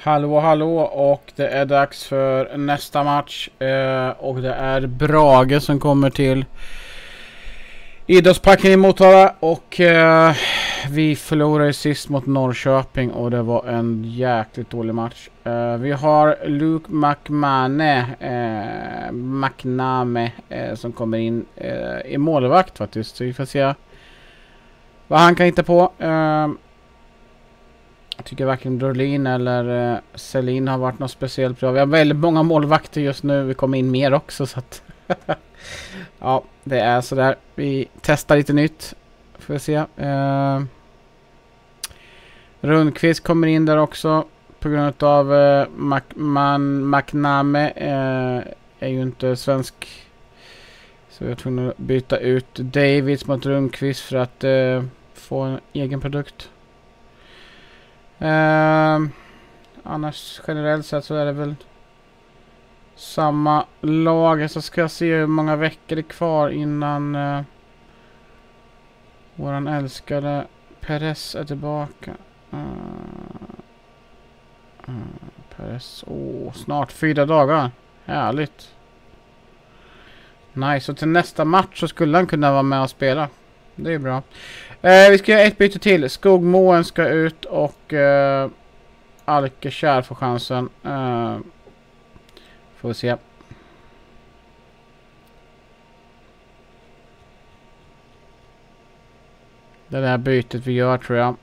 Hallå hallå och det är dags för nästa match. Eh, och det är Brage som kommer till Idrottsparken i Motala. Och eh, vi förlorade sist mot Norrköping och det var en jäkligt dålig match. Eh, vi har Luke McMane, eh, McName eh, som kommer in eh, i målvakt faktiskt. Så vi får se vad han kan hitta på. Eh, jag tycker varken Dorlin eller eh, Selin har varit något speciellt bra. Vi har väldigt många målvakter just nu. Vi kommer in mer också så att... ja, det är sådär. Vi testar lite nytt. Får vi se. Uh, Rundqvist kommer in där också. På grund av uh, eh, Mac Man McName uh, är ju inte svensk. Så jag var tvungen att byta ut Davids mot Rundqvist för att uh, få en egen produkt. Eh, annars generellt sett så är det väl samma lag. Så ska jag se hur många veckor det är kvar innan eh, våran älskade Perez är tillbaka. Uh, uh, Perez, oh, snart fyra dagar. Härligt. Nice, och till nästa match så skulle han kunna vara med och spela. Det är bra. Eh, vi ska göra ett byte till. Skogmoen ska ut och eh, Alkekär får chansen. Eh, får vi se. Det är det här bytet vi gör tror jag.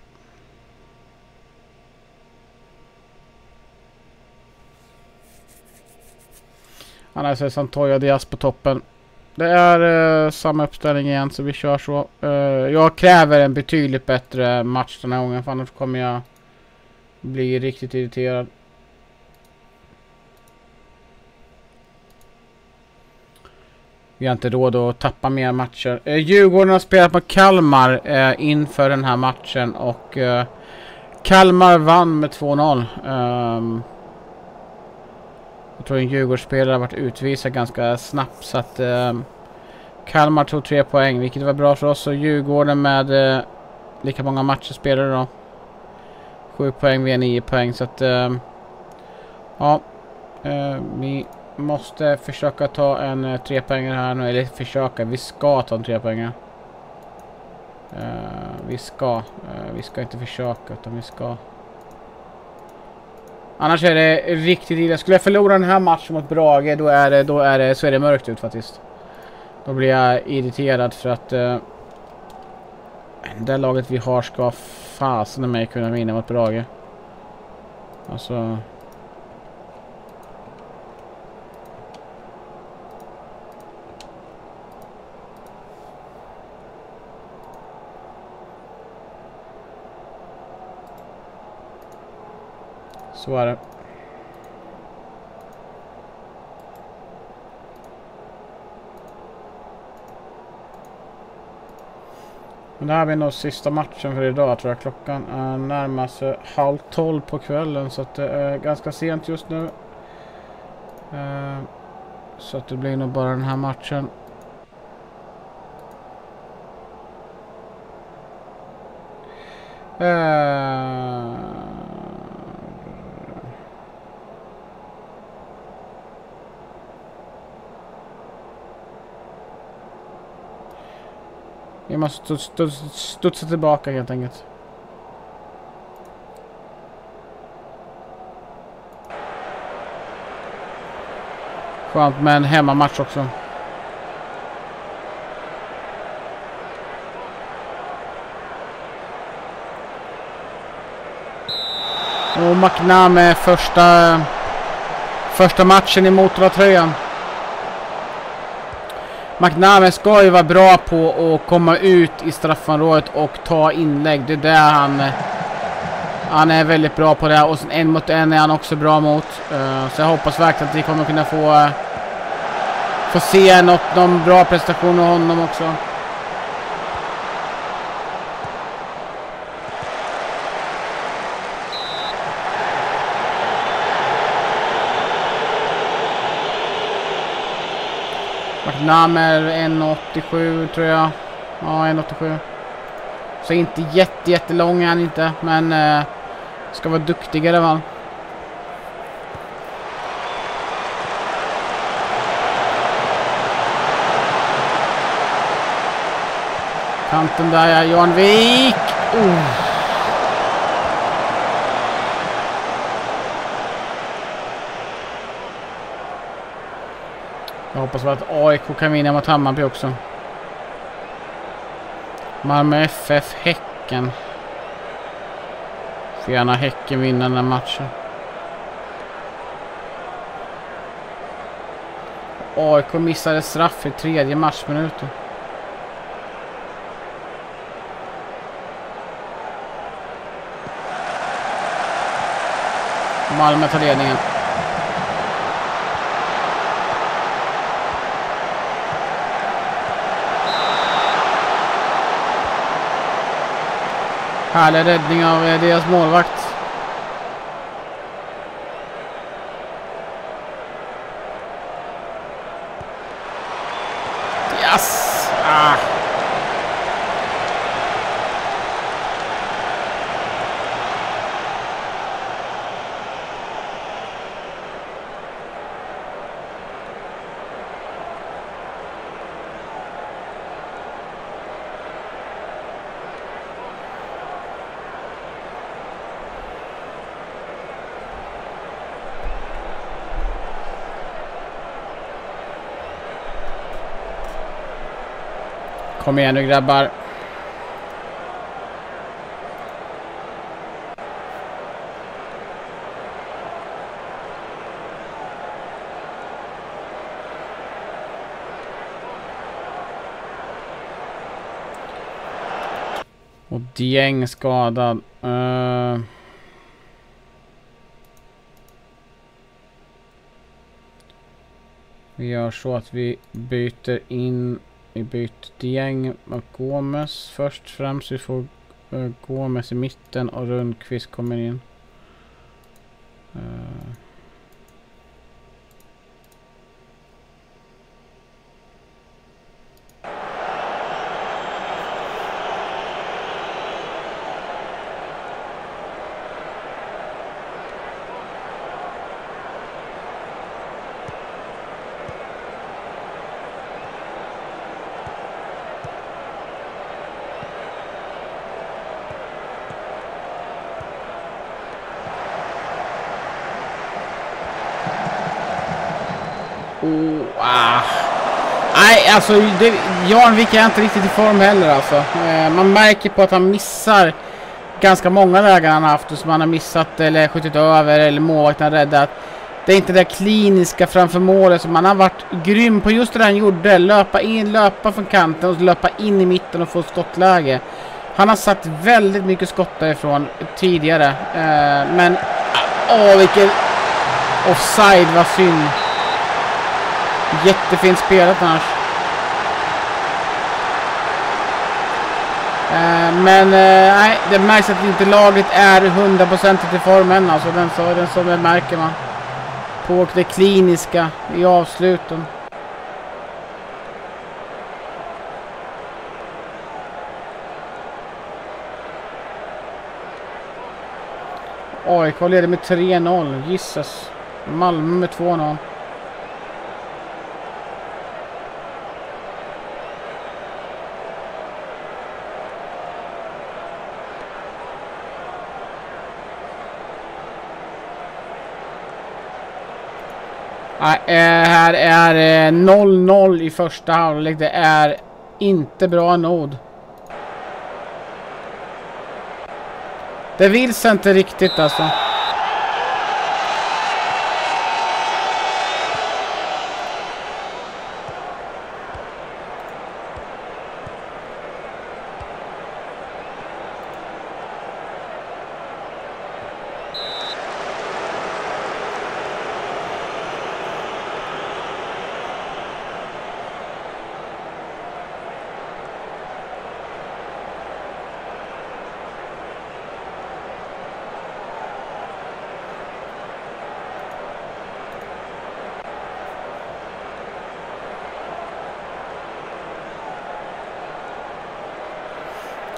Annars är det Santoya Diaz på toppen. Det är uh, samma uppställning igen så vi kör så. Uh, jag kräver en betydligt bättre match den här gången för annars kommer jag bli riktigt irriterad. Vi har inte råd att tappa mer matcher. Uh, Djurgården har spelat mot Kalmar uh, inför den här matchen och uh, Kalmar vann med 2-0. Jag tror en Djurgårdsspelare har varit utvisad ganska snabbt så att eh, Kalmar tog tre poäng vilket var bra för oss och Djurgården med eh, lika många matcher spelade då. Sju poäng, vi har nio poäng så att eh, ja, eh, vi måste försöka ta en eh, tre poäng här nu, eller försöka, vi ska ta en tre poäng. Eh, vi ska, eh, vi ska inte försöka utan vi ska. Annars är det riktigt illa. Skulle jag förlora den här matchen mot Brage då är det, då är det, så är det mörkt ut faktiskt. Då blir jag irriterad för att uh, det laget vi har ska fasen mig kunna vinna mot Brage. Alltså... Så är det. Men det här blir nog sista matchen för idag tror jag. Klockan är närmar sig halv tolv på kvällen så att det är ganska sent just nu. Eh, så att det blir nog bara den här matchen. Uh, Vi måste studsa tillbaka helt enkelt. Skönt med en hemmamatch också. Och McName första första matchen i Motala-tröjan. McNamee ska ju vara bra på att komma ut i straffområdet och ta inlägg. Det är där han... Han är väldigt bra på det. Och sen en mot en är han också bra mot. Eh, så jag hoppas verkligen att vi kommer kunna få... Eh, få se något, någon bra prestation av honom också. Vart namn 1,87 tror jag. Ja, 1,87. Så inte jätte, jättelång är han inte, men eh, ska vara duktigare va. Kanten där ja, Johan Wik. Oh. Hoppas hoppas att AIK kan vinna mot Hammarby också. Malmö FF Häcken. Får gärna Häcken vinna den här matchen. AIK missade straff i tredje matchminuten. Malmö tar ledningen. Härlig räddning av eh, deras målvakt. Yes! Ah. Kom igen nu grabbar. Och Dieng skadad. Uh... Vi gör så att vi byter in vi byter Dieng och Gomes först främst. Vi får uh, Gomes i mitten och Rundqvist kommer in. Uh. Oh, ah. Nej, alltså det, Janvik är inte riktigt i form heller alltså. Eh, man märker på att han missar ganska många lägen han har haft som han har missat eller skjutit över eller målvakten har räddat. Det är inte det kliniska framför målet som han har varit grym på just det han gjorde. Löpa in, löpa från kanten och löpa in i mitten och få skottläge. Han har satt väldigt mycket skott därifrån tidigare. Eh, men, ah, åh vilken offside, vad synd. Jättefint spelat annars. Eh, men eh, nej, det märks att inte laget är 100% i formen. Alltså den så, den det märker man. På det kliniska i avsluten. AIK leder med 3-0. Gissas. Malmö med 2-0. Eh, här är eh, 0-0 i första halvlek. Det är inte bra nod. Det vill sig inte riktigt alltså.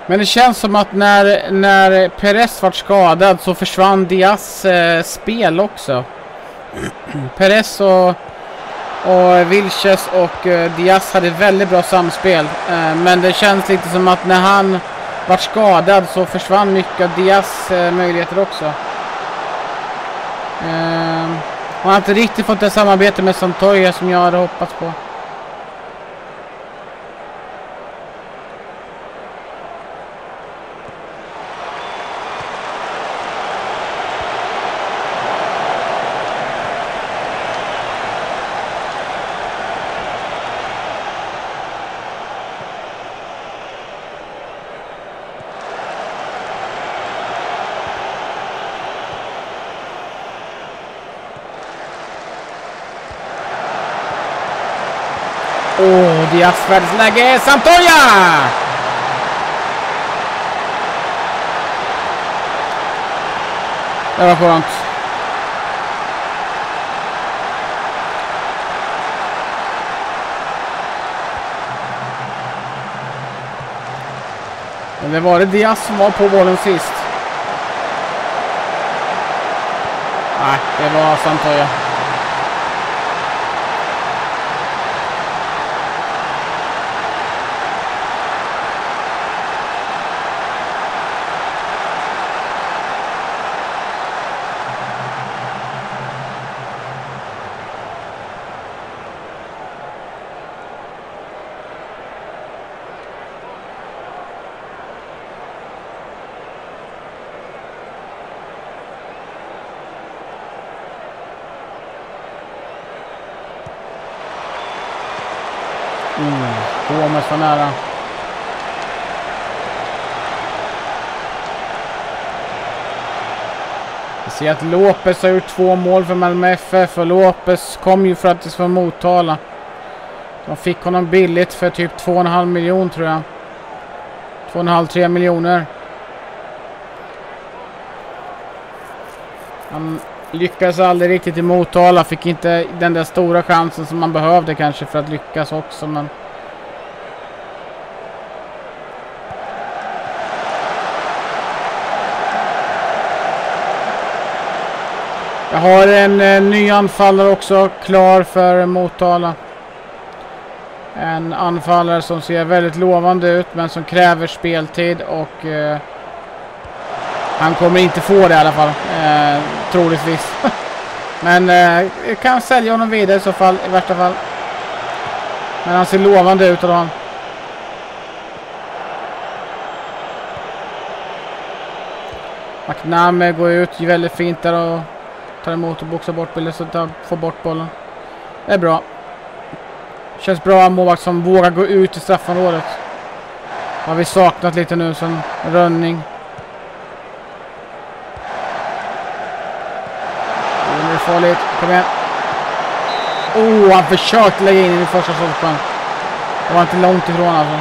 Men det känns som att när, när Perez var skadad så försvann Diaz eh, spel också. Perez och Och Vilches och eh, Diaz hade väldigt bra samspel. Eh, men det känns lite som att när han var skadad så försvann mycket av Diaz eh, möjligheter också. Eh, han har inte riktigt fått det samarbete med Santoya som jag hade hoppats på. Åh, oh, Diaz världsläge! Santoya! Det var skönt. Men det var det Diaz som var på bollen sist. Nej, det var Santoya. Mm, Gomes var nära. Vi ser att Lopez har gjort två mål för Malmö FF och Lopez kom ju faktiskt från Motala. De fick honom billigt för typ 2,5 miljoner tror jag. 2,5-3 miljoner. Han lyckades aldrig riktigt i Motala. Fick inte den där stora chansen som man behövde kanske för att lyckas också. Men... Jag har en eh, ny anfallare också klar för Motala. En anfallare som ser väldigt lovande ut men som kräver speltid och eh, han kommer inte få det i alla fall. Eh, troligtvis. Men eh, kan sälja honom vidare i så fall. I värsta fall. Men han ser lovande ut av honom. McNamee går ut väldigt fint där och tar emot och boxar bort bilden så att får bort bollen. Det är bra. Känns bra målvakt som vågar gå ut i straffområdet. Har vi saknat lite nu sen Rönning. Farligt. Kom igen. Oh, han försökte lägga in den i första stolpen. Det var inte långt ifrån alltså.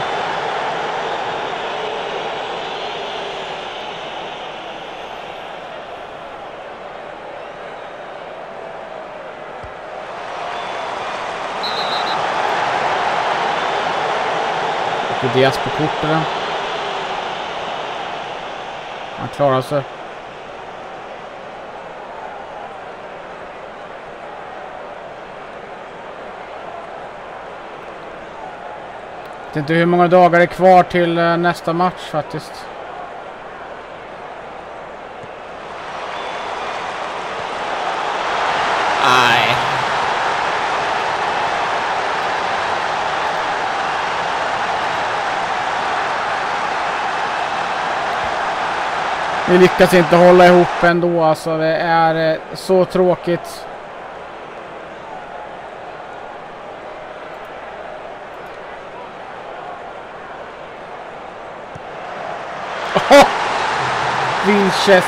Och Diaz på kortet. Han klarar sig. Vet inte hur många dagar det är kvar till eh, nästa match faktiskt. Nej. Vi lyckas inte hålla ihop ändå alltså. Det är eh, så tråkigt. Vilches.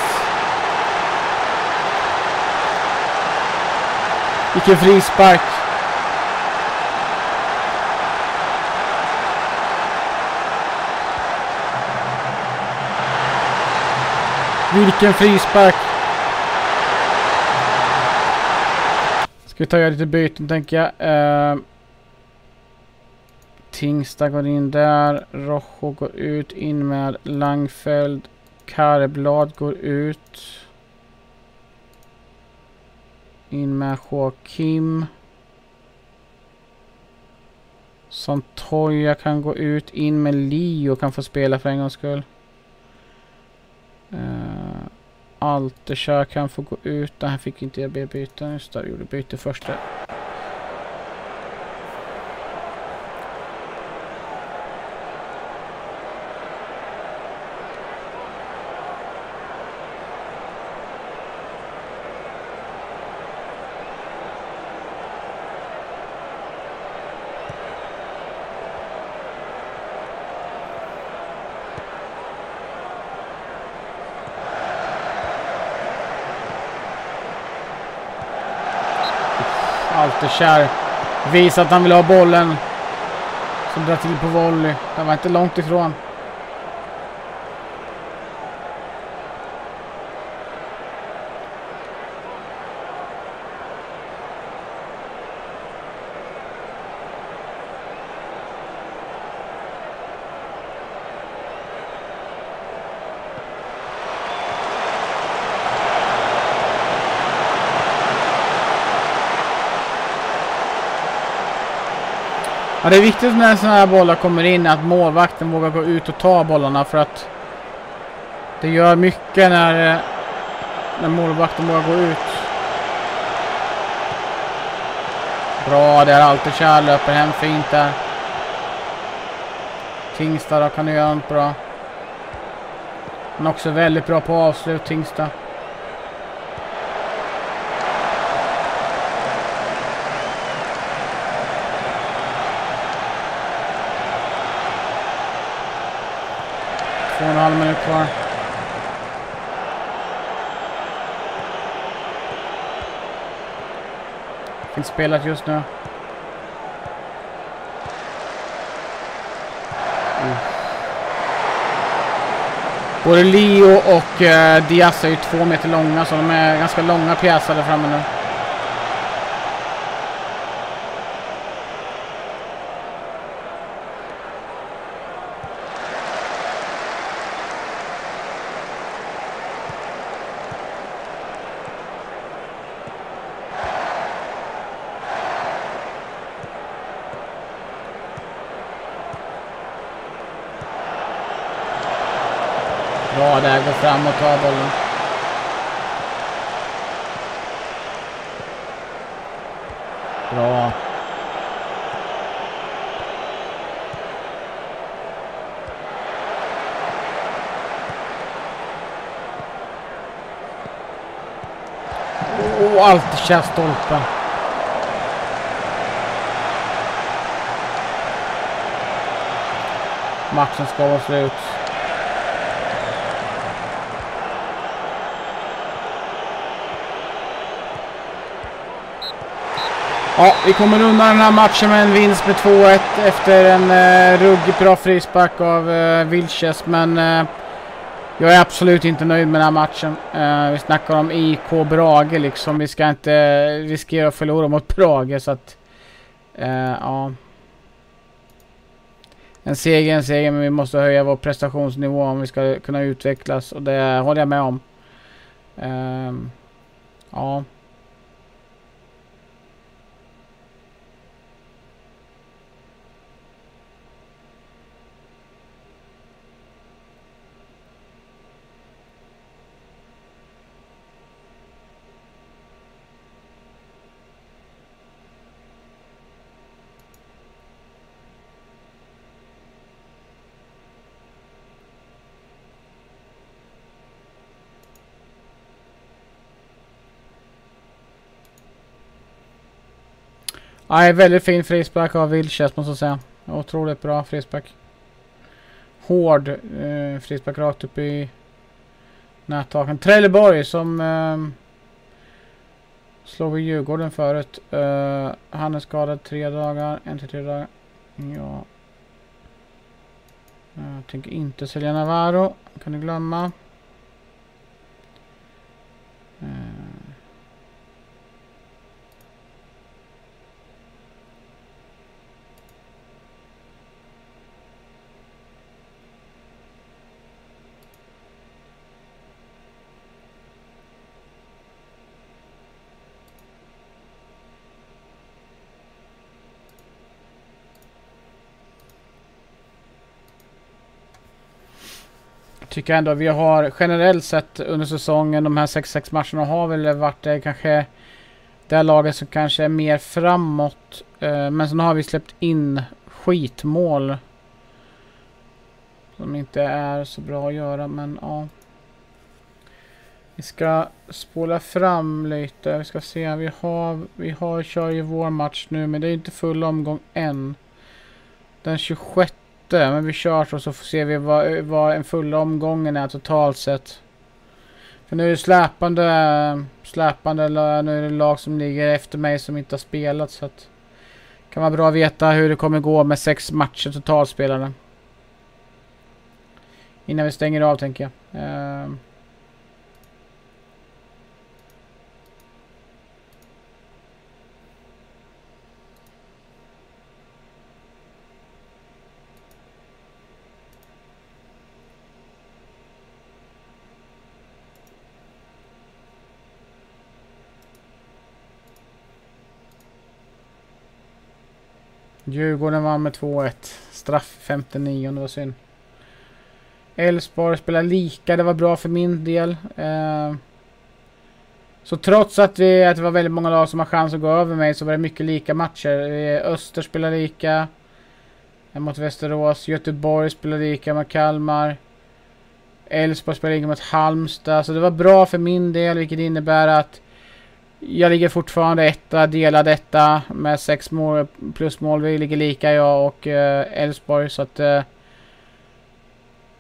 Vilken frispark. Vilken frispark. Ska vi ta lite byten tänker jag. Eh, uh, Tingsta går in där. Rojo går ut in med Langfeld. Karblad går ut. In med Joakim. Santoya kan gå ut, in med Leo kan få spela för en gångs skull. Eh, uh, Alterkör kan få gå ut. Den här fick inte jag be byta. Just det, jag gjorde byte först. Där. Altekär visar att han vill ha bollen. Som drar till på volley. Den var inte långt ifrån. Ja, det är viktigt när sådana här bollar kommer in att målvakten vågar gå ut och ta bollarna för att det gör mycket när, eh, när målvakten vågar gå ut. Bra där, alltid kär löper hem fint där. Tingstad kan du göra något bra. Han är också väldigt bra på avslut, Tingstad. Och en halv minut kvar. Finns spelat just nu. Mm. Både Leo och eh, Diaz är ju två meter långa så de är ganska långa pjäser där framme nu. Bra där, gå fram och ta bollen. Bra. Och allt känns stolpen. Matchen ska vara slut. Ja, vi kommer undan den här matchen med en vinst med 2-1 efter en eh, ruggigt bra frispark av eh, Vilches. Men eh, jag är absolut inte nöjd med den här matchen. Eh, vi snackar om IK Brage liksom. Vi ska inte riskera att förlora mot Brage så att... Eh, ja. En seger en seger men vi måste höja vår prestationsnivå om vi ska kunna utvecklas och det håller jag med om. Eh, ja. Nej, väldigt fin frispark av Vilches måste jag säga. Otroligt bra frispark. Hård eh, frispark rakt upp i nättaken. Trelleborg som eh, slog i Djurgården förut. Eh, han är skadad tre dagar. En till tre dagar. Ja. Jag tänker inte sälja Navarro. Kan du glömma. Eh. Tycker ändå vi har generellt sett under säsongen, de här 6-6 matcherna har väl varit det kanske det här laget som kanske är mer framåt. Eh, men sen har vi släppt in skitmål. Som inte är så bra att göra men ja. Vi ska spola fram lite. Vi ska se. Vi har, vi har kör ju vår match nu men det är inte full omgång än. Den 26. Men vi kör så, så ser vi vad, vad en full omgången är totalt sett. För nu är det släpande, släpande, nu är det lag som ligger efter mig som inte har spelat så att kan vara bra att veta hur det kommer gå med sex matcher totalt spelade. Innan vi stänger av tänker jag. Uh. Djurgården vann med 2-1. Straff 59, det var synd. Elfsborg spelar lika, det var bra för min del. Eh, så trots att, vi, att det var väldigt många lag som har chans att gå över mig så var det mycket lika matcher. Eh, Öster spelar lika eh, mot Västerås. Göteborg spelar lika med Kalmar. Elfsborg spelar lika mot Halmstad. Så det var bra för min del vilket innebär att jag ligger fortfarande etta, delad etta med sex mål plus mål. Vi ligger lika jag och eh, Elfsborg uh, så att uh,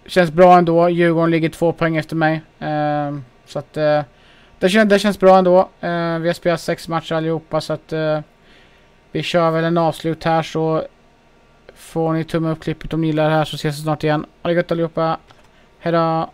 känns bra ändå. Djurgården ligger två poäng efter mig. Uh, så att uh, det, kän det känns bra ändå. Uh, vi har spelat sex matcher allihopa så att vi kör väl en avslut här så får ni tumma upp klippet om ni gillar det här så ses vi snart igen. Ha det gött allihopa. Hejdå!